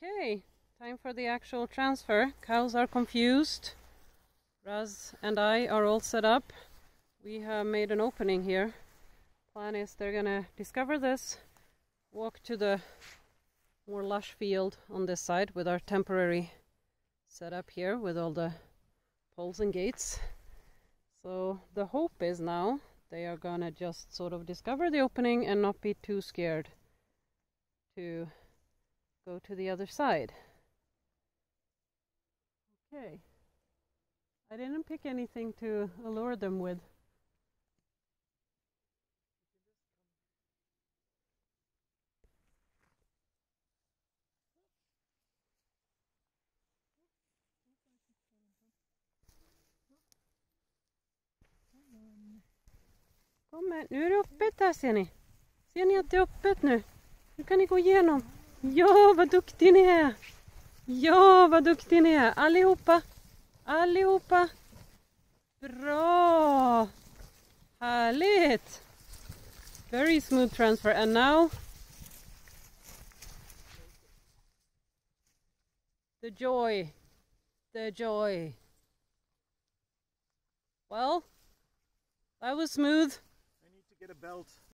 Okay, time for the actual transfer. Cows are confused. Raz and I are all set up. We have made an opening here. Plan is they're gonna discover this, walk to the more lush field on this side with our temporary setup here with all the poles and gates. So the hope is now they are gonna just sort of discover the opening and not be too scared to go to the other side. Okay. I didn't pick anything to allure them with. Kom här, nu är det öppet här ser ni. Ser ni att det är öppet nu? Nu kan ni gå igenom. Ja, vad duktig ni är! Ja, vad duktig ni är allihopa! Allihopa! Bra! Härligt! Very smooth transfer and now the joy, the joy. Well, that was smooth. I need to get a belt.